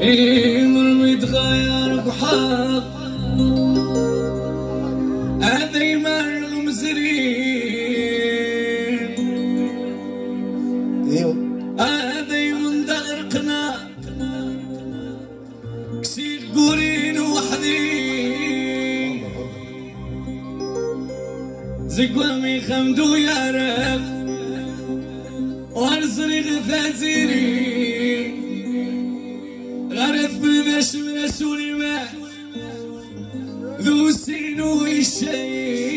إيه، أمر متغير بحق. أنا يمر المزرين إيوه. أنا يمن دغرقنا. كسير قورين وحدي زقوامي خمدو يا رب. وارزري غفازيري عاش رسول الله ذو سن وغيشين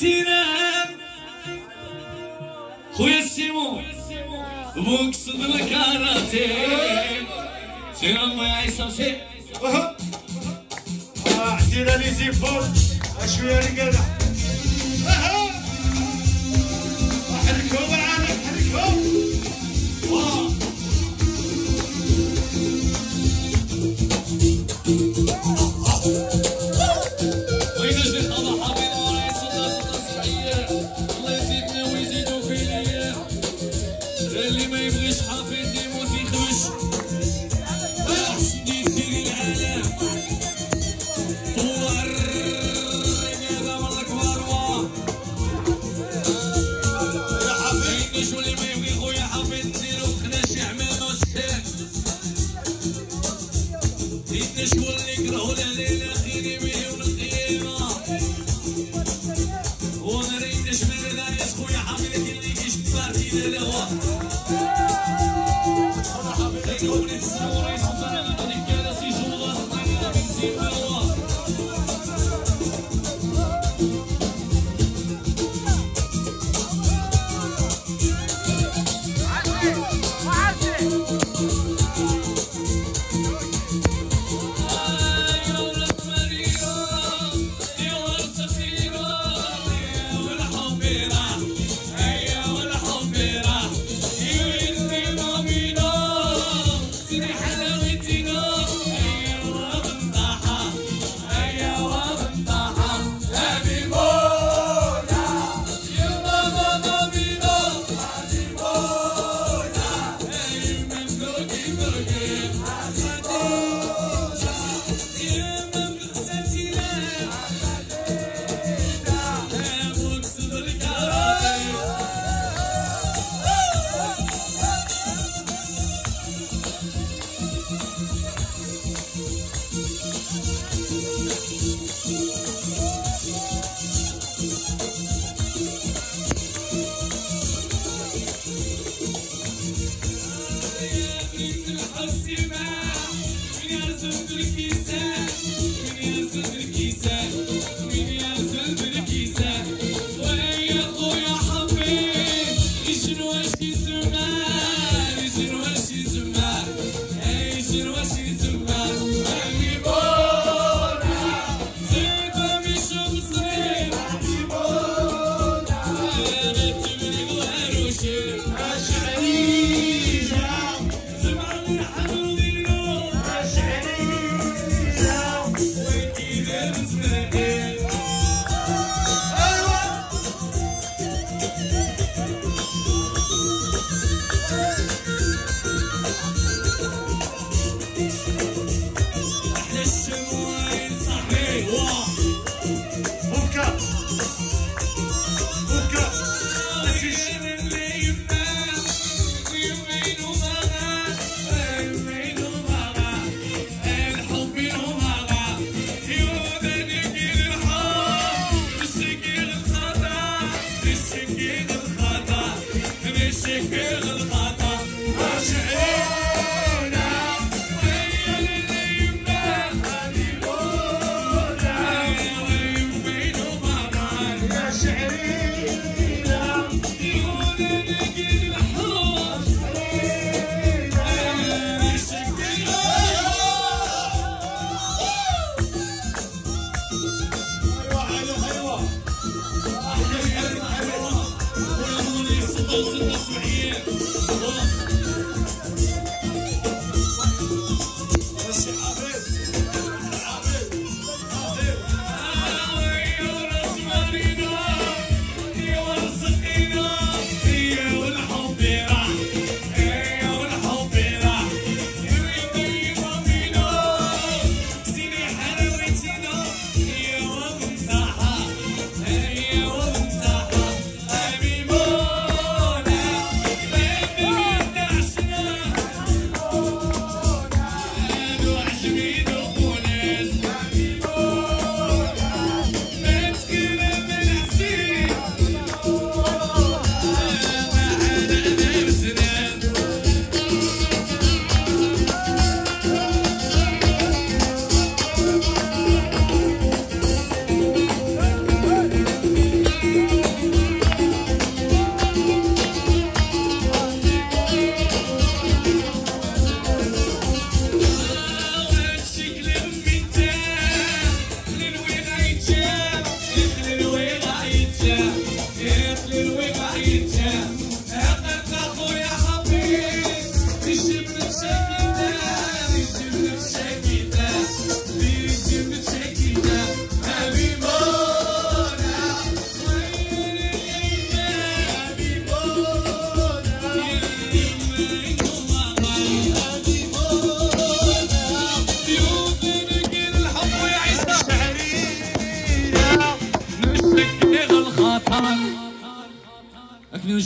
تنام خويا السيمو بوك صدر الكاراتي سلام يا عيسى وسيم عدينا لي زيبون شوية رجاله اللي ما يبغيش حق sangue que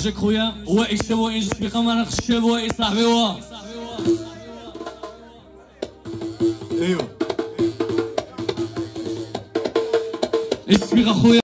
იშიქუя, уа ишево ин спихамана хшево исахвево.